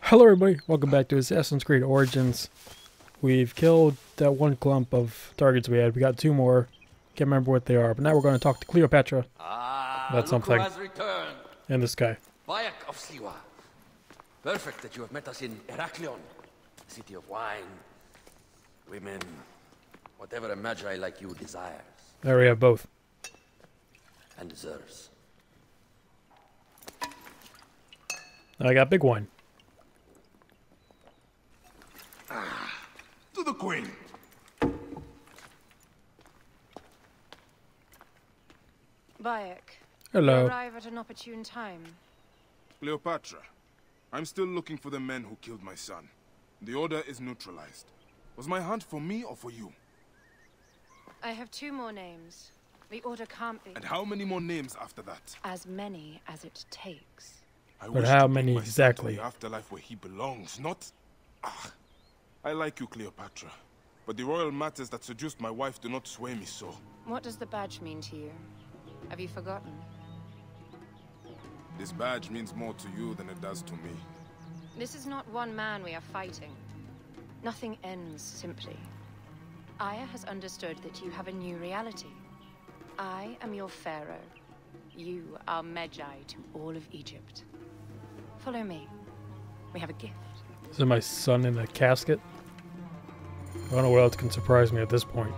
Hello everybody, welcome back to Assassin's Creed Origins. We've killed that one clump of targets we had. We got two more. Can't remember what they are, but now we're going to talk to Cleopatra Ah, That's something. and this guy. Bayek of Siwa. Perfect that you have met us in Heraklion, city of wine, women, whatever a Medjay like you desires There we have both. and deserves. I got big wine. To the queen. Bayek, Hello. you arrive at an opportune time. Cleopatra, I'm still looking for the men who killed my son. The order is neutralized. Was my hunt for me or for you? I have two more names. The order can't be And how many more names after that? as many as it takes. I But wish how to many my son exactly? the afterlife where he belongs, not... Ah, I like you, Cleopatra. But the royal matters that seduced my wife do not sway me so. What does the badge mean to you? Have you forgotten? This badge means more to you than it does to me. This is not one man we are fighting. Nothing ends simply. Aya has understood that you have a new reality. I am your pharaoh. You are Medjay to all of Egypt. Follow me. We have a gift. Is it my son in a casket? I don't know what else can surprise me at this point.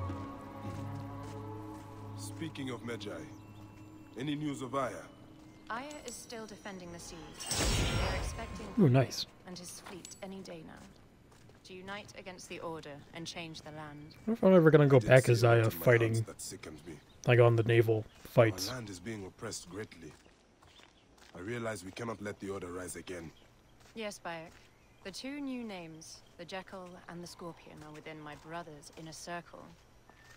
Speaking of Magi, any news of Aya? Aya is still defending the seas. They are expecting Ooh, nice. and his fleet any day now. To unite against the Order and change the land. I wonder if I'm ever going to go back see as Aya fighting, heart That sickens me. like on the naval fights. Our land is being oppressed greatly. I realize we cannot let the order rise again. Yes, Bayek. The two new names, the Jackal and the Scorpion, are within my brother's inner circle.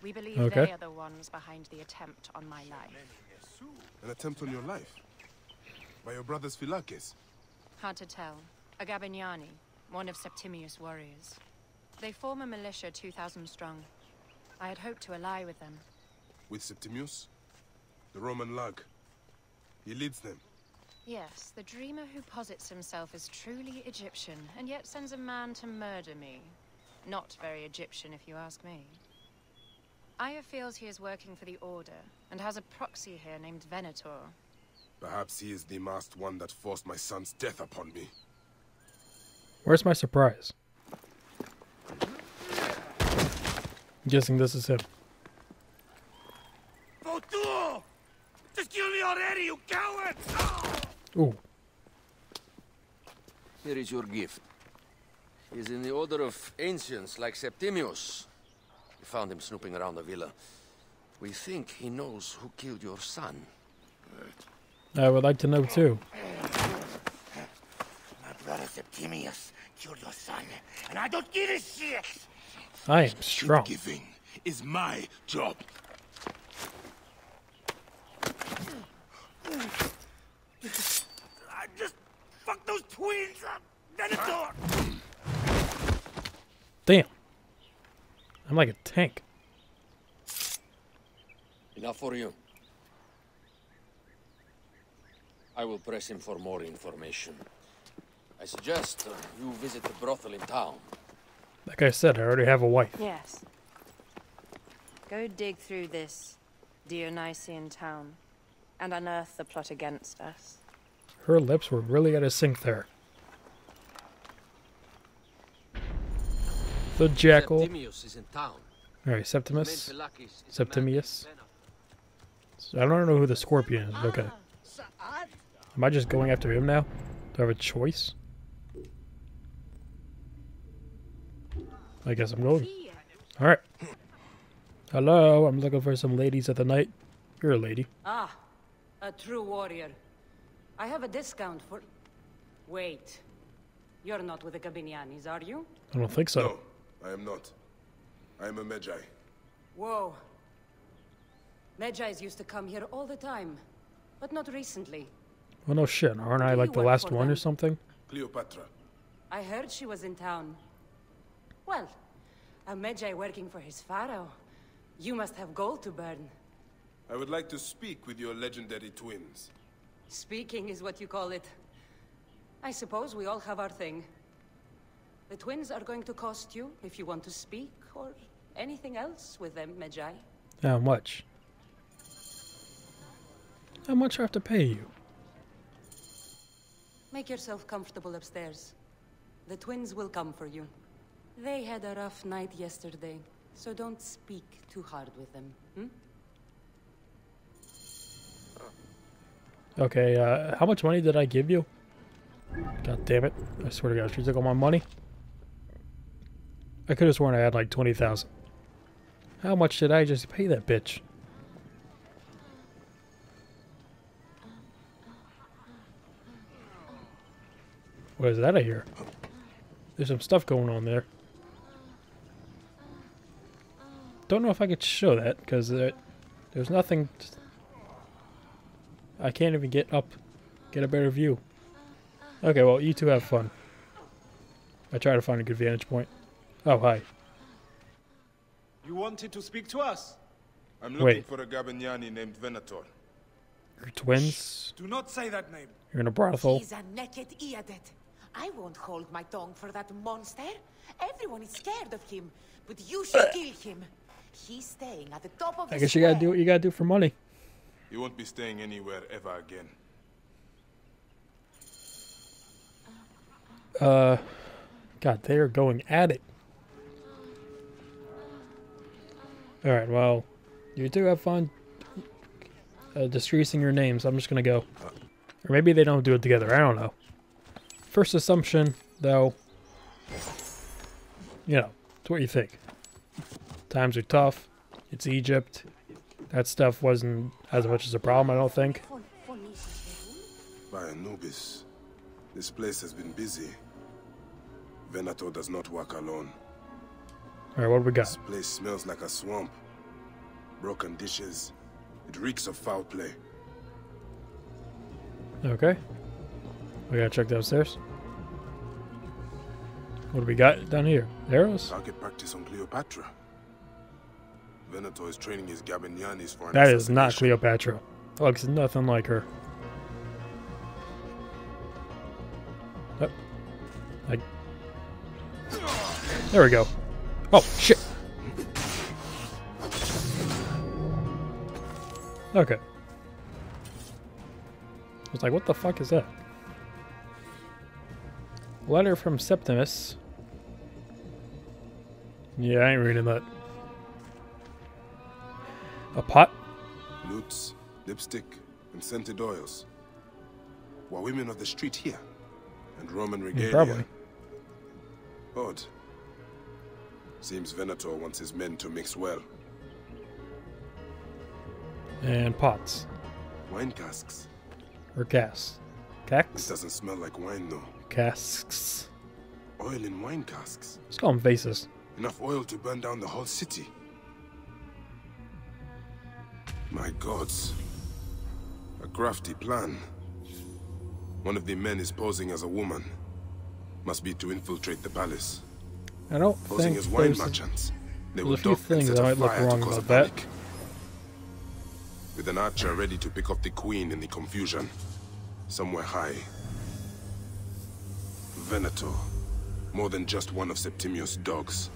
We believe Okay. they are the ones behind the attempt on my life. An attempt on your life. By your brothers Philakes. Hard to tell. A Gabiniani, one of Septimius' warriors. They form a militia 2,000 strong. I had hoped to ally with them. With Septimius? The Roman lug. He leads them. Yes, the dreamer who posits himself as truly Egyptian, and yet sends a man to murder me. Not very Egyptian, if you ask me. Aya feels he is working for the Order, and has a proxy here named Venator. Perhaps he is the masked one that forced my son's death upon me. Where's my surprise? I'm guessing this is him. Votu! Just kill me already, you coward! Ah! Ooh, Here is your gift. He's in the order of ancients like Septimius. We found him snooping around the villa. We think he knows who killed your son. I would like to know too. My brother Septimius killed your son, and I don't give a shit! I am strong. Giving is my job. Fuck those twins up! Venator! Damn. I'm like a tank. Enough for you. I will press him for more information. I suggest uh, you visit the brothel in town. Like I said, I already have a wife. Yes. Go dig through this Dionysian town, and unearth the plot against us. Her lips were really out of sync there. The jackal. Septimius is in town. Alright, Septimus. Menphilakis is a Septimius. I don't know who the scorpion is. Okay. Am I just going after him now? Do I have a choice? I guess I'm going. Alright. Hello, I'm looking for some ladies of the night. You're a lady. Ah, a true warrior. I have a discount for. Wait. You're not with the Gabinianis, are you? I don't think so. No, I am not. I am a Medjay. Whoa. Medjais used to come here all the time, but not recently. Well, no shit. Aren't I like the last for one or something? Cleopatra. I heard she was in town. Well, a Medjay working for his pharaoh. You must have gold to burn. I would like to speak with your legendary twins. Speaking is what you call it. I suppose we all have our thing. The twins are going to cost you if you want to speak or anything else with them, Medjay. How much? How much do I have to pay you? Make yourself comfortable upstairs. The twins will come for you. They had a rough night yesterday, so don't speak too hard with them, hmm? Okay, uh, how much money did I give you? God damn it. I swear to God, she took all my money. I could have sworn I had like 20,000. How much did I just pay that bitch? What is that I hear? There's some stuff going on there. Don't know if I could show that because there, there's nothing. I can't even get up, get a better view. Okay, well, you two have fun. I try to find a good vantage point. Oh, hi. You wanted to speak to us? I'm looking Wait. for a Gabiniani named Venator. You're twins. Do not say that name. You're in a brothel. He's a naked Iadet. I won't hold my tongue for that monster. Everyone is scared of him, but you should kill him. He's staying at the top of the I guess you gotta do what you gotta do for money. He won't be staying anywhere ever again. Uh, God, they are going at it. All right, well, you two have fun uh, discreasing your names. I'm just gonna go, or maybe they don't do it together. I don't know. First assumption, though, you know, it's what you think. Times are tough. It's Egypt. That stuff wasn't as much as a problem, I don't think. By Anubis, this place has been busy. Venator does not work alone. All right, what we got? This place smells like a swamp. Broken dishes. It reeks of foul play. Okay. We gotta check downstairs. What do we got down here? Arrows? Target practice on Cleopatra. Venator is training his for That is not. Cleopatra. Looks nothing like her. Oh. I... There we go. Oh, shit. Okay. I was like, what the fuck is that? Letter from Septimus. Yeah, I ain't reading that. A pot? Lutes, lipstick, and scented oils. Were women of the street here? And Roman regalia? probably. Odd. Seems Venator wants his men to mix well. And pots. Wine casks. Or casks. This Casks? doesn't smell like wine though. Casks. Oil in wine casks. Let's call them vases. Enough oil to burn down the whole city. My gods. A crafty plan. One of the men is posing as a woman. Must be to infiltrate the palace. I don't Posing think as wine merchants. They will a few things that might look to wrong about that. With an archer ready to pick off the queen in the confusion. Somewhere high. Venator. More than just one of Septimius' dogs.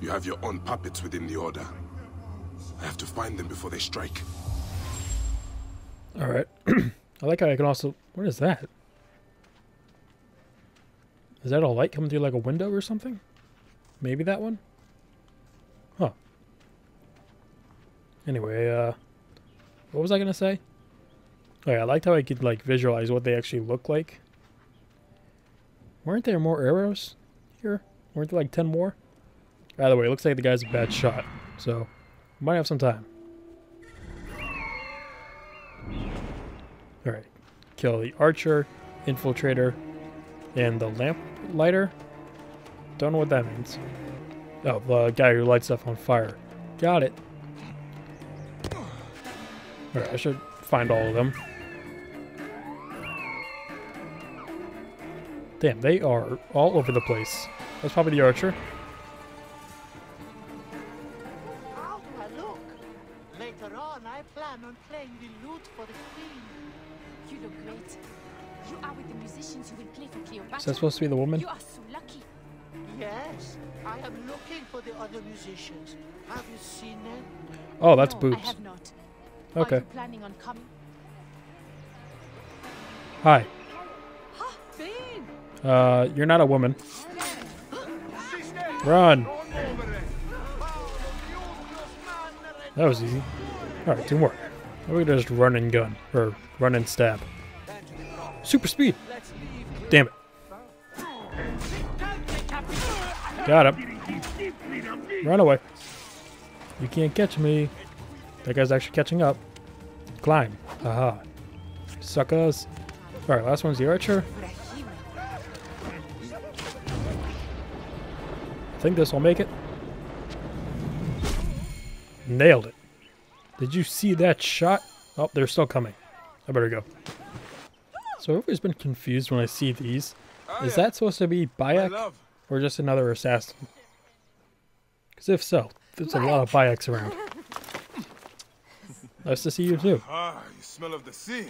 You have your own puppets within the Order. I have to find them before they strike. Alright. I like how I can also... What is that? Is that a light coming through like a window or something? Maybe that one? Huh. Anyway, uh... What was I gonna say? Oh yeah, I liked how I could like visualize what they actually look like. Weren't there more arrows here? Weren't there like 10 more? By the way, it looks like the guy's a bad shot, so might have some time. Alright. Kill the archer, infiltrator, and the lamp lighter. Don't know what that means. Oh, the guy who lights stuff on fire. Got it. Alright, I should find all of them. Damn, they are all over the place. That's probably the archer. Is that supposed to be the woman? You are so lucky. Yes, I am looking for the other musicians. Have you seen them? Oh, that's no, boobs. I have not. Okay. Are you planning on coming? Hi. Uh, you're not a woman. Run. That was easy. Alright, two more. We can just run and gun. Or run and stab. Super speed. Got him. Run away. You can't catch me. That guy's actually catching up. Climb. Haha. Suckers. Alright, last one's the archer. I think this will make it. Nailed it. Did you see that shot? Oh, they're still coming. I better go. So I've always been confused when I see these. Oh, Is that supposed to be Bayek or just another assassin? Because if so, there's a lot of Bayeks around. Nice to see you too. Ah, you smell of the sea.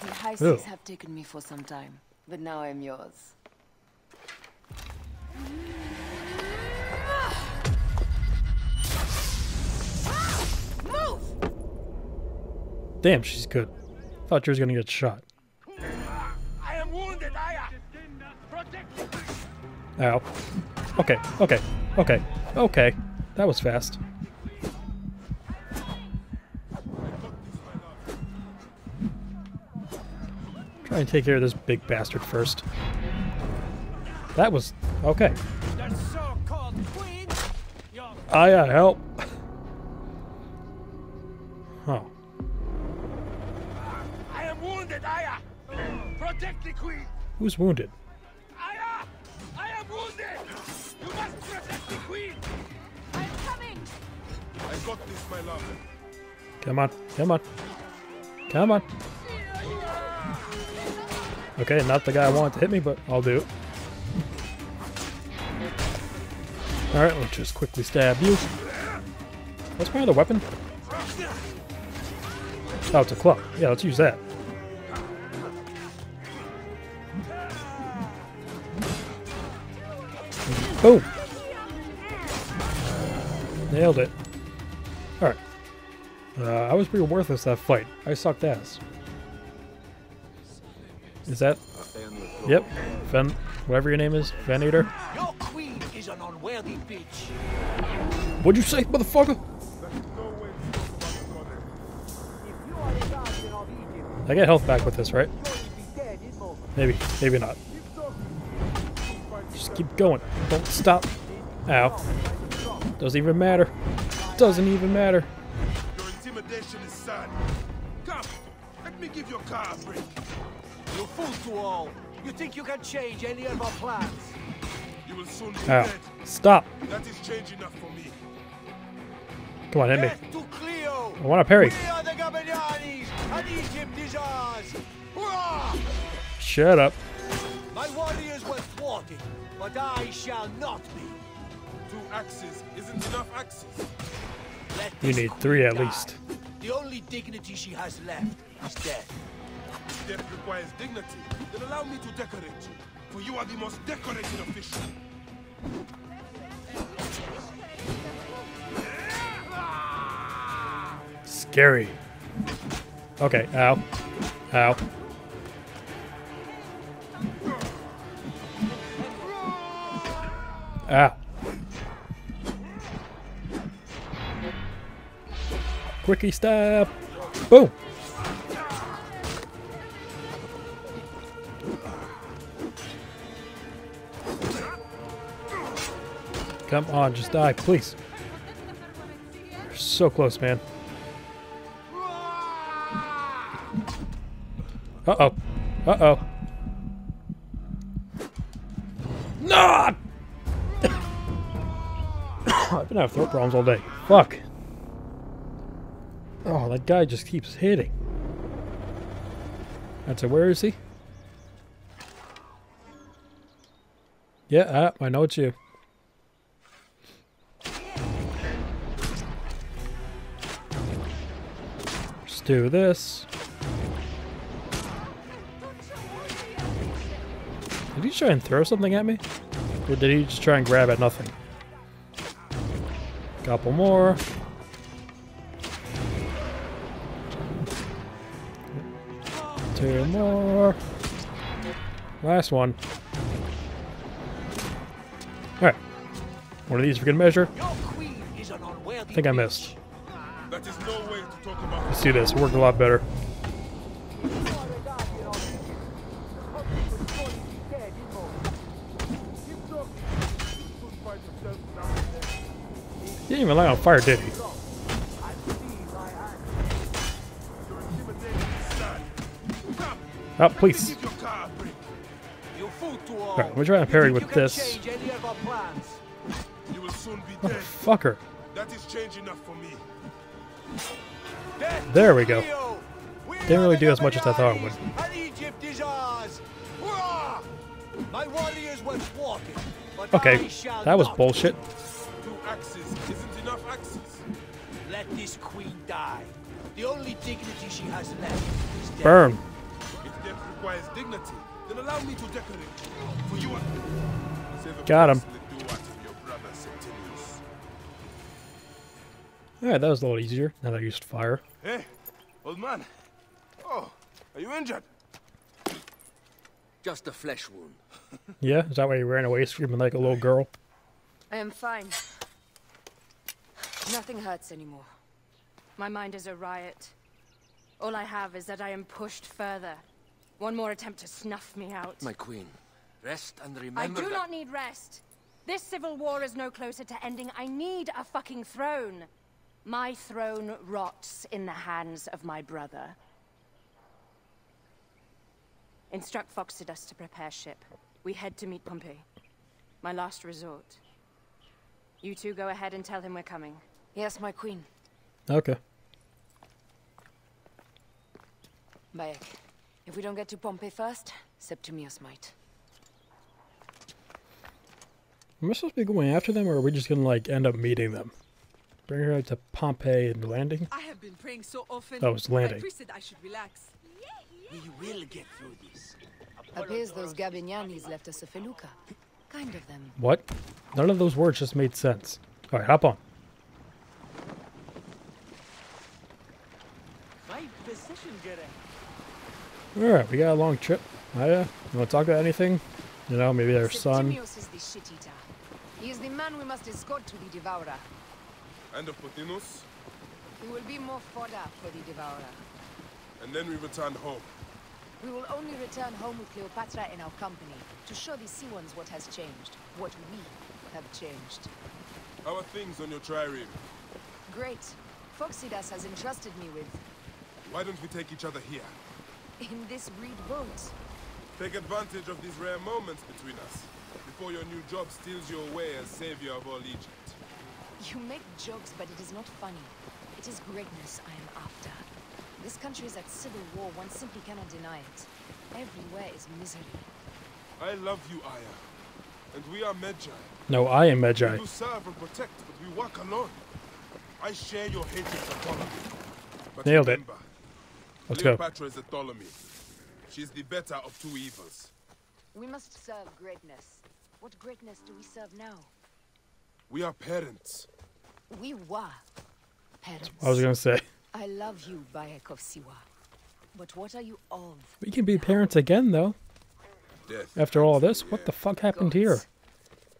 The high Ew. seas have taken me for some time, but now I'm yours. Move! Damn, she's good. Thought you was gonna get shot. Ow. Okay, okay, okay, okay. That was fast. Try and take care of this big bastard first. That was okay. That so-called queen! Your Aya, help. Oh, I am wounded, Aya! Protect the queen! who's wounded? Come on, come on, come on. Okay, not the guy I wanted to hit me, but I'll do it. Alright, let's just quickly stab you. What's my other weapon? Oh, it's a club. Yeah, let's use that. Boom! Nailed it. Alright. Uh, I was pretty worthless that fight. I sucked ass. Is that? Yep. Ven, whatever your name is, Venator. Your queen is an unworthy bitch. What'd you say, motherfucker? I get health back with this, right? Maybe, maybe not. Just keep going. Don't stop. Ow. Doesn't even matter. Doesn't even matter. Me give your car a break. You fool to all. You think you can change any of our plans? You will soon be Ow. dead. Stop. That is change enough for me. Come on, hit me. To Cleo! I want to parry. We are the Gabinianis, and Egypt is ours! Shut up. My warriors were thwarted, but I shall not be. Two axes isn't enough axes. Let You need three at die. least. The only dignity she has left is death. If death requires dignity, then allow me to decorate you. For you are the most decorated official. Scary. Okay, ow. Ow. Ow. Quickie stab. Boom. Come on, just die, please. You're so close, man. Uh-oh. Uh-oh. No! I've been having throat problems all day. Fuck. Oh, that guy just keeps hitting. That's a where is he? Yeah, ah, I know it's you. Let's do this. Did he try and throw something at me? Or did he just try and grab at nothing? Couple more. Two more. Last one. Alright. One of these for good measure. I think I missed. That is no way to talk about Let's do this. It worked a lot better. He didn't even light on fire, did he? Oh, to all. Alright, we're trying to parry with this. change any of our plans. You will soon be dead. Fucker. That is change enough for me. There we go. Didn't really do as much as I thought it would. And Egypt is ours. Hurrah! My warriors were walking, but Okay, that was bullshit. Two axes isn't enough axes. Let this queen die. The only dignity she has left is death. Burn. If death requires dignity, then allow me to decorate. For you are... Save Got him. princely duet of your brother Septimius. Alright, that was a little easier now that I used fire. Hey, old man. Oh, are you injured? Just a flesh wound. Yeah? Is that why you ran away screaming like a little girl? I am fine. Nothing hurts anymore. My mind is a riot. All I have is that I am pushed further. One more attempt to snuff me out. My queen, rest and remember I do that- not need rest. This civil war is no closer to ending. I need a fucking throne. My throne rots in the hands of my brother. Instruct Phoxidas to prepare ship. We head to meet Pompey. My last resort. You two go ahead and tell him we're coming. Yes, my queen. Okay. Bayek, if we don't get to Pompey first, Septimius might. Am I supposed to be going after them, or are we just gonna like end up meeting them? Bring her to Pompey and landing. I have been praying so often. That was landing. My priest said I should relax. We will get through this. Appears those Gabinianis left us a felucca. Kind of them. What? None of those words just made sense. Alright, hop on. My position, Gere. Alright, we got a long trip. Aya, you wanna talk about anything? You know, maybe their son. Septimius is the shit-eater. He is the man we must escort to the Devourer. And of Pothinus? He will be more fodder for the Devourer. and then we return home. We will only return home with Cleopatra in our company to show the Sea Ones what has changed, what we have changed. How are things on your trireme? Great. Phoxidas has entrusted me with, Why don't we take each other here? In this reed boat. Take advantage of these rare moments between us, before your new job steals you away as savior of all Egypt. You make jokes, but it is not funny. It is greatness I am after. This country is at civil war, one simply cannot deny it. Everywhere is misery. I love you, Aya. And we are Medjay. No, I am Medjay. You serve and protect, but we work alone. I share your hatred for Ptolemy. But Nailed it. Remember, Let's go. Cleopatra is a Ptolemy. She's the better of two evils. We must serve greatness. What greatness do we serve now? We are parents. We were parents. I was gonna say. I love you, Bayek of Siwa. But what are you of? We can be parents again, though. Death. After all this, what the fuck happened here?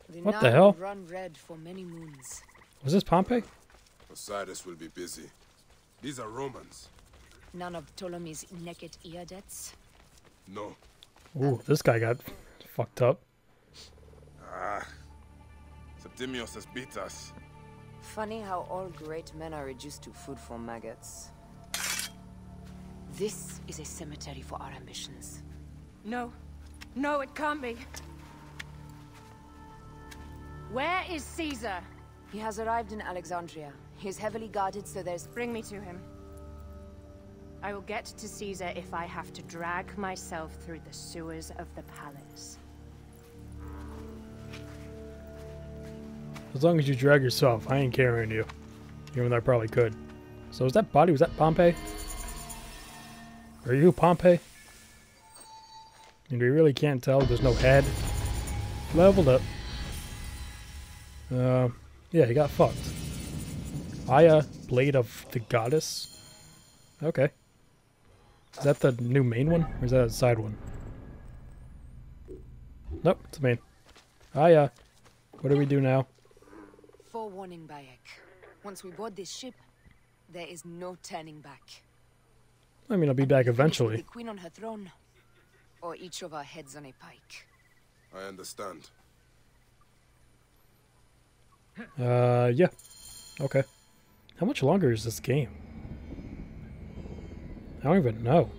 The What the hell? Run red for many moons. Was this Pompey? Osiris will be busy. These are Romans. None of Ptolemy's naked ear debts. No. Ooh, this guy got fucked up. Ah. Septimius has beat us. Funny how all great men are reduced to food for maggots. This is a cemetery for our ambitions. No. No, it can't be. Where is Caesar? He has arrived in Alexandria. He is heavily guarded, so there's... Bring me to him. I will get to Caesar if I have to drag myself through the sewers of the palace. As long as you drag yourself, I ain't carrying you. Even though I probably could. So was that body, was that Pompey? Are you Pompey? And we really can't tell. There's no head. Leveled up. Uh, yeah, he got fucked. Aya, Blade of the Goddess. Okay. Is that the new main one? Or is that a side one? Nope, it's the main. Aya. What do we do now? Forewarning, Bayek. Once we board this ship, there is no turning back. I mean, I'll be back eventually. The queen on her throne, or each of our heads on a pike. I understand. Uh, yeah. Okay. How much longer is this game? I don't even know.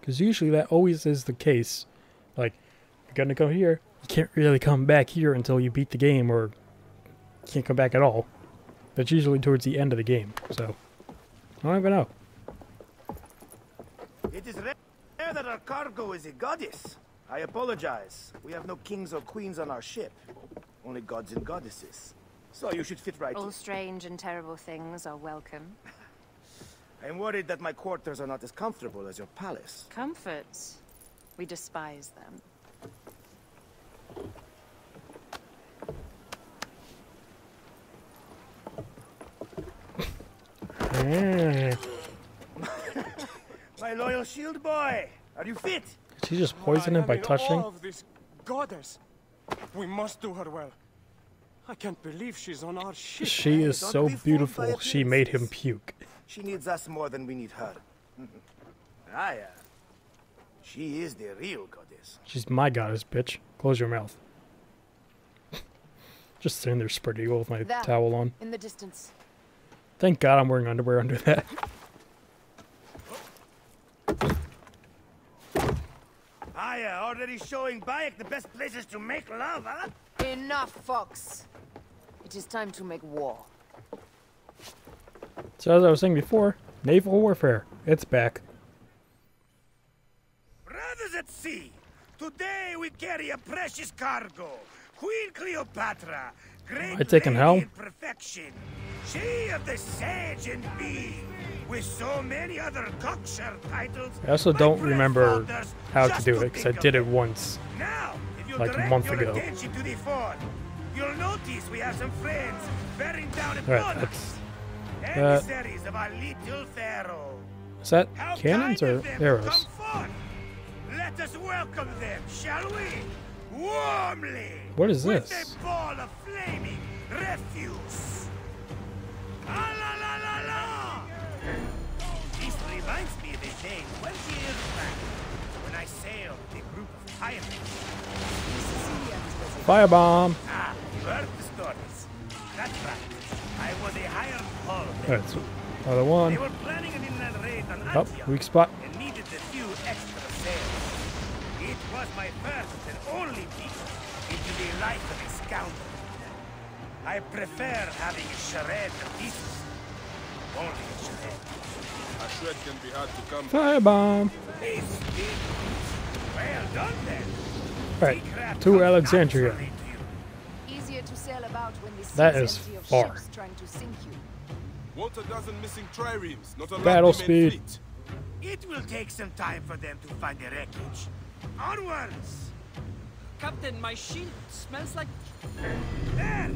Because usually that always is the case. Like, you're gonna go here, you can't really come back here until you beat the game, or can't come back at all. That's usually towards the end of the game, so. I don't even know. It is rare that our cargo is a goddess. I apologize. We have no kings or queens on our ship. Only gods and goddesses. So you should fit right All in. strange and terrible things are welcome. I'm worried that my quarters are not as comfortable as your palace. Comforts. We despise them. Eh. My loyal shield boy, are you fit? Did she just poison him by touching? of this goddess. We must do her well. I can't believe she's on our ship. She eh? is so be beautiful, she made him puke. She needs us more than we need her. Aya. She is the real goddess. She's my goddess, bitch. Close your mouth. Just sitting there spread eagle with my There, towel on. In the distance. Thank God I'm wearing underwear under that. Aya, already showing Bayek the best places to make love, huh? Enough, Phox. It is time to make war. So as I was saying before, naval warfare. It's back. Brothers at sea, today we carry a precious cargo. Queen Cleopatra, great I taking lady helm? in perfection. She of the sage and beam, with so many other cocksure titles. I also don't remember how to do to it because I did it once. Now, if Like a direct month your ago. Attention to the fort, you'll notice we have some friends bearing down upon that's us. Emissaries of our little pharaoh. Is that How cannons or arrows? Come forth. Let us welcome them, shall we? Warmly. What is this? a ball of flaming refuse. Ah, la, la, la, la. This reminds me of a day 20 years back when I sailed a group of pirates. Firebomb! Ah, Alright, so another one. They were planning an inland raid on Oh, weak spot. and needed a few extra sails. It was my first and only peek into the life of a scoundrel. I prefer having a charade of pieces. Only a charade. A shred can be hard to come. Firebomb! These speed. Well done then. Alright, to Alexandria. That is is empty far. ships trying to sink you. Water dozen missing triremes, not a Battle speed. fleet. It will take some time for them to find the wreckage. Onwards! Captain, my shield smells like... There!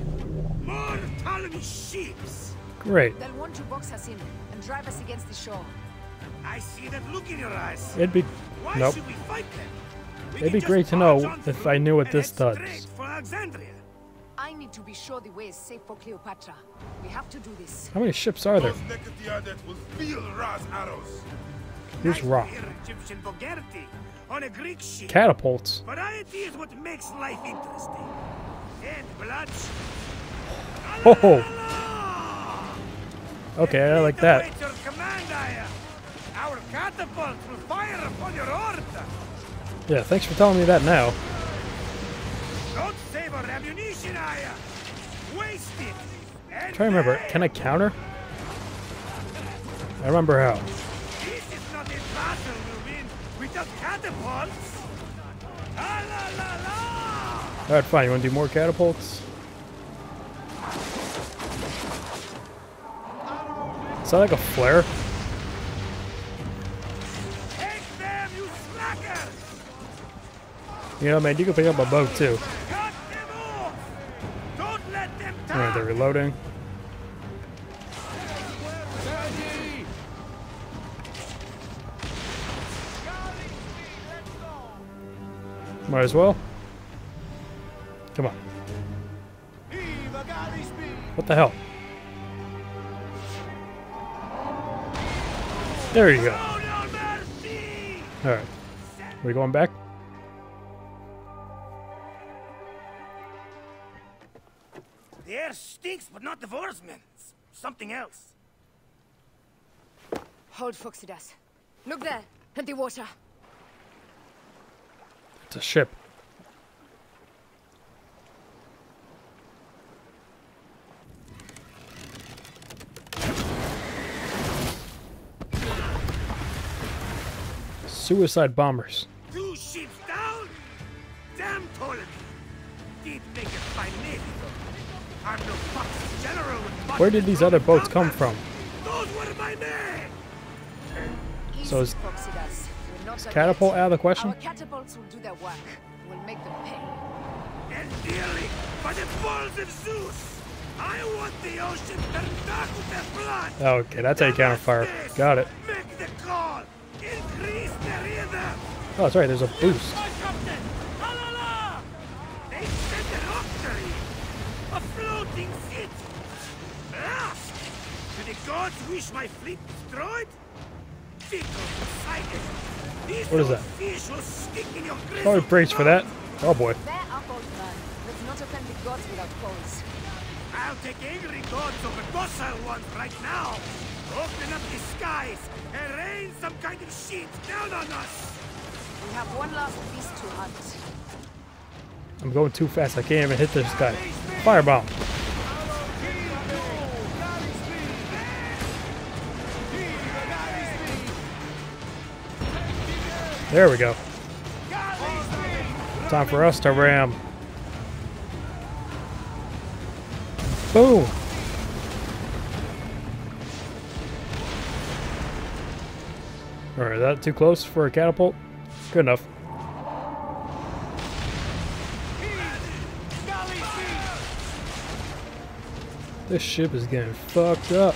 More Ptolemy ships! Great. They'll want to box us in and drive us against the shore. I see that look in your eyes. It'd be Why nope. should we fight them? We It'd be great to know if I knew what and this head does. Straight for Alexandria. I need to be sure the way is safe for Cleopatra. We have to do this. How many ships are there? Those naked will feel Ra's arrows. Here's Ra. Egyptian vulgarity on a Greek ship. Catapults. Variety is what makes life interesting. And blood. Oh! Okay, I like that. Await your command, Aya. Our catapult will fire upon your order. Yeah, thanks for telling me that now over ammunition I to remember, can I counter? I remember how. This is not a battle we win without catapults. Ah, la, la, la. All right, fine. You want to do more catapults? Is that like a flare? Them, you, you know, man, you can pick up a boat too they're reloading. Might as well. Come on. What the hell? There you go. Alright. We going back? But not the Vorsmen. It's something else. Hold Phoxidas. Look there, in the water. It's a ship. Suicide bombers. Two ships down? Damn Ptolemy! Did make it by navy, though. I'm no Fox general with Where did these other boats come from? Those were my men! So is Phoxidas. We're not is catapult out of the question? Our catapults will do their work. We'll make them pay. And dearly, by the balls of Zeus! I want the ocean turned dark with their blood! Okay, that's how you counter fire. Got it. Make the call! Increase the rhythm! Oh, that's right, there's a boost. They sent an octary! A floating city! Blast! Do the gods wish my fleet destroyed? Fickle Poseidon! These What is that? fish will stick Probably praise for that. Oh boy. They're up, old man. Let's not offend the gods without cause. I'll take angry gods over docile ones right now! Open up the skies and rain some kind of shit down on us! We have one last beast to hunt. I'm going too fast. I can't even hit this guy. Firebomb. There we go. Time for us to ram. Boom. Alright, that too close for a catapult? Good enough. This ship is getting fucked up.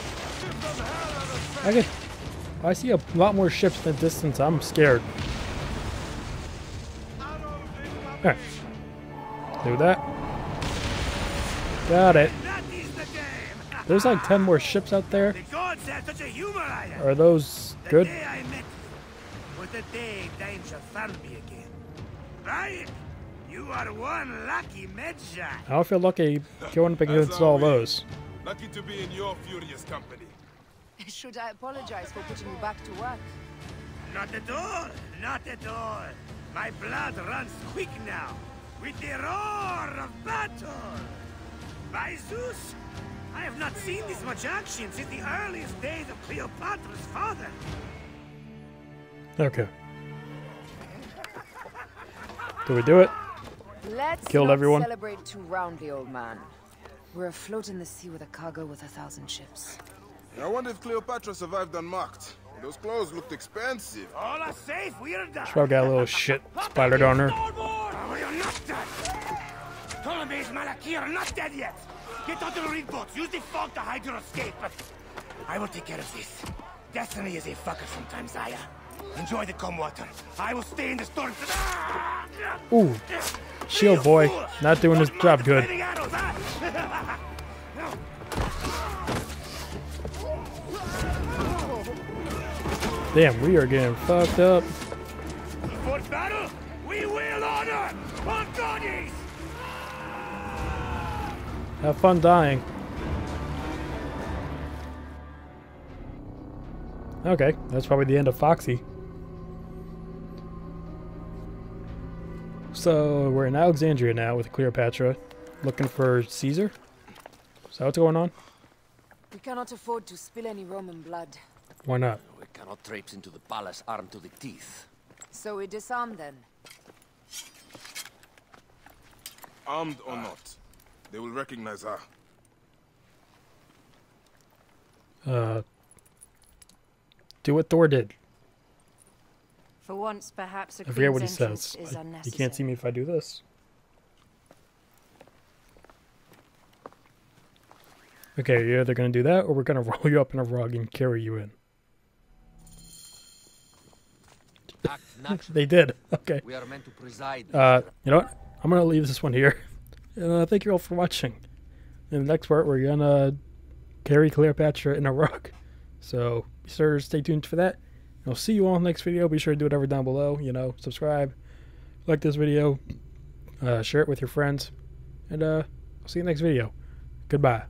I can, I see a lot more ships in the distance. I'm scared. Alright. Do that. Got it. There's like 10 more ships out there. The gods had such a humor I had. Are those good? I met you was the day danger found me again. Right? You are one lucky Medjay. I don't feel lucky going up against all those. Lucky to be in your furious company. Should I apologize for putting you back to work? Not at all. Not at all. My blood runs quick now. With the roar of battle. By Zeus, I have not seen this much action since the earliest days of Cleopatra's father. Okay. Do we do it? Let's Killed everyone? celebrate too roundly, old man. We're afloat in the sea with a cargo with a thousand ships. I wonder if Cleopatra survived unmarked. Those clothes looked expensive. All are safe, we're done. Probably got a little shit splattered on her. Oh, you're not dead. Ptolemy's Malaki are not dead yet. Get onto the reed boats. Use the fog to hide your escape. But I will take care of this. Destiny is a fucker sometimes, Aya. Enjoy the calm water. I will stay in the storm. Ooh. Shield boy. Not doing his job good. Damn, we are getting fucked up. For battle, we will honor our goddess. Have fun dying. Okay, that's probably the end of Foxy. So we're in Alexandria now with Cleopatra, looking for Caesar. Is that what's going on? We cannot afford to spill any Roman blood. Why not? We cannot traipse into the palace armed to the teeth. So we disarm them. Armed or not, they will recognize her. Uh, do what Thor did. For once, perhaps a I forget what he queen's entrance says. is I- you can't see me if I do this. Okay, you're either gonna do that or we're gonna roll you up in a rug and carry you in. they did. Okay. We are meant to preside. Uh, you know what? I'm gonna leave this one here. And uh, thank you all for watching. In the next part, we're gonna carry Cleopatra in a rug. So be sure to stay tuned for that. I'll see you all in the next video. Be sure to do whatever down below. You know, subscribe, like this video, uh, share it with your friends, and uh, I'll see you next video. Goodbye.